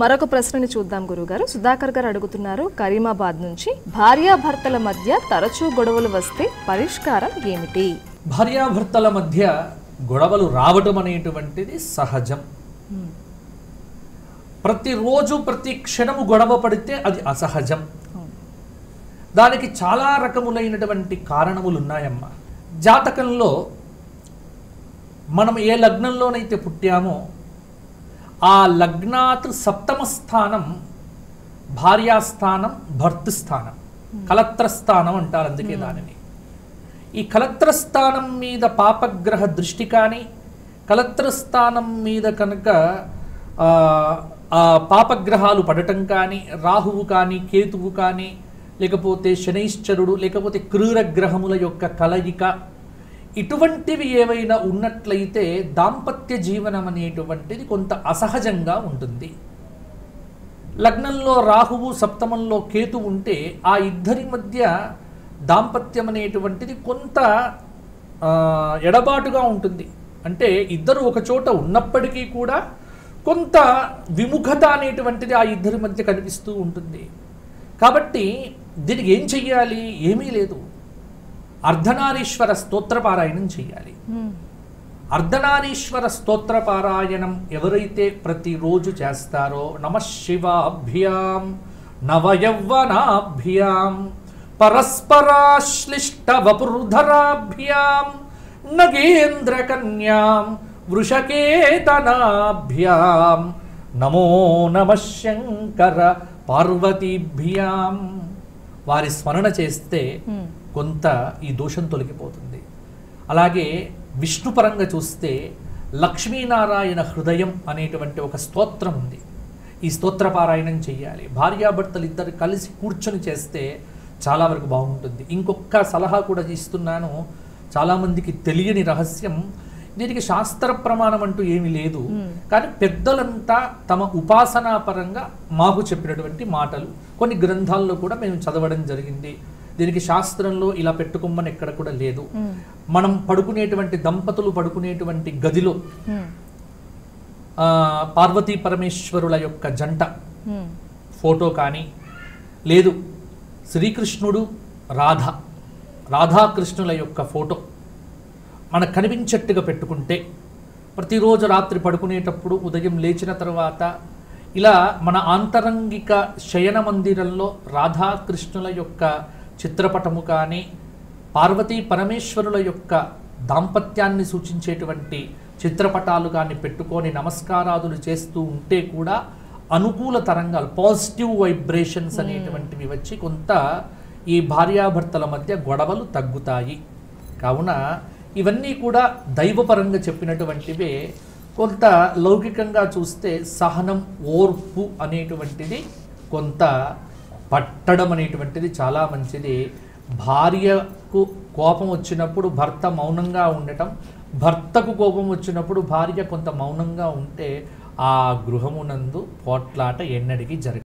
మరొక ప్రశ్నని చూద్దాం గురుగారు. సుధాకర్ గారు అడుగుతున్నారు కరీమాబాద్ నుంచి భార్యాభర్తల మధ్య తరచూ గొడవలు వస్తే పరిష్కారం ఏమిటి? భార్యాభర్తల మధ్య గొడవలు రావటం అనేటువంటిది సహజం. ప్రతిరోజు ప్రతి క్షణము గొడవ పడితే అది అసహజం. దానికి చాలా రకములైనటువంటి కారణములు ఉన్నాయమ్మా జాతకంలో మనం ఏ లగ్నంలోనైతే పుట్టామో ఆ లగ్నాత్ సప్తమ స్థానం భార్యాస్థానం భర్తృస్థానం కలత్రస్థానం అంటారు అందుకే దానిని. ఈ కలత్రస్థానం మీద పాపగ్రహ దృష్టి కానీ కలత్రస్థానం మీద కనుక పాపగ్రహాలు పడటం కానీ రాహువు కానీ కేతువు కానీ లేకపోతే శనైశ్చరుడు లేకపోతే క్రూర గ్రహముల యొక్క కలయిక ఇటువంటివి ఏవైనా ఉన్నట్లయితే దాంపత్య జీవనం అనేటువంటిది కొంత అసహజంగా ఉంటుంది. లగ్నంలో రాహువు సప్తమంలో కేతు ఉంటే ఆ ఇద్దరి మధ్య దాంపత్యం అనేటువంటిది కొంత ఎడబాటుగా ఉంటుంది. అంటే ఇద్దరు ఒక చోట ఉన్నప్పటికీ కూడా కొంత విముఖత అనేటువంటిది ఆ ఇద్దరి మధ్య కనిపిస్తూ ఉంటుంది. కాబట్టి దీనికి ఏం చెయ్యాలి? ఏమీ లేదు. అర్ధనారీశ్వర స్తోత్రపారాయణం చెయ్యాలి అర్ధనారీశ్వర స్తోత్ర పారాయణం ఎవరైతే ప్రతిరోజు చేస్తారో నమ శివాభ్యాం నవయవ్వనాభ్యాం పరస్పరాశ్లిష్ట వపుర్ధరాభ్యాం నగేంద్ర కన్యాం వృషకేతనాభ్యాం నమో నమ శంకర పార్వతీభ్యాం. వారి స్మరణ చేస్తే కొంత ఈ దోషం తొలగిపోతుంది. అలాగే విష్ణుపరంగా చూస్తే లక్ష్మీనారాయణ హృదయం అనేటువంటి ఒక స్తోత్రం ఉంది. ఈ స్తోత్ర పారాయణం చేయాలి. భార్యాభర్తలు ఇద్దరు కలిసి కూర్చొని చేస్తే చాలా వరకు బాగుంటుంది. ఇంకొక సలహా కూడా ఇస్తున్నాను. చాలామందికి తెలియని రహస్యం. దీనికి శాస్త్ర ప్రమాణం అంటూ ఏమీ లేదు. కానీ పెద్దలంతా తమ ఉపాసనా పరంగా మాకు చెప్పినటువంటి మాటలు. కొన్ని గ్రంథాల్లో కూడా మేము చదవడం జరిగింది. దీనికి శాస్త్రంలో ఇలా పెట్టుకోమని ఎక్కడ కూడా లేదు. మనం పడుకునేటువంటి దంపతులు పడుకునేటువంటి గదిలో ఆ, పార్వతీ పరమేశ్వరుల యొక్క జంట ఫోటో కానీ లేదు శ్రీకృష్ణుడు రాధ రాధాకృష్ణుల యొక్క ఫోటో మనకు కనిపించేట్టుగా పెట్టుకుంటే ప్రతిరోజు రాత్రి పడుకునేటప్పుడు ఉదయం లేచిన తర్వాత ఇలా మన ఆంతరంగిక శయన మందిరంలో రాధాకృష్ణుల యొక్క చిత్రపటము కానీ పార్వతీ పరమేశ్వరుల యొక్క దాంపత్యాన్ని సూచించేటువంటి చిత్రపటాలు కానీ పెట్టుకొని నమస్కారాదులు చేస్తూ ఉంటే కూడా అనుకూల తరంగాలు పాజిటివ్ వైబ్రేషన్స్ అనేటువంటివి వచ్చి కొంత ఈ భార్యాభర్తల మధ్య గొడవలు తగ్గుతాయి. కావున ఇవన్నీ కూడా దైవపరంగా చెప్పినటువంటివే. కొంత లౌకికంగా చూస్తే సహనం ఓర్పు అనేటువంటిది కొంత పట్టడం అనేటువంటిది చాలా మంచిది. భార్యకు కోపం వచ్చినప్పుడు భర్త మౌనంగా ఉండటం భర్తకు కోపం వచ్చినప్పుడు భార్య కొంత మౌనంగా ఉంటే ఆ గృహమునందు పోట్లాట ఎన్నడికి జరగదు.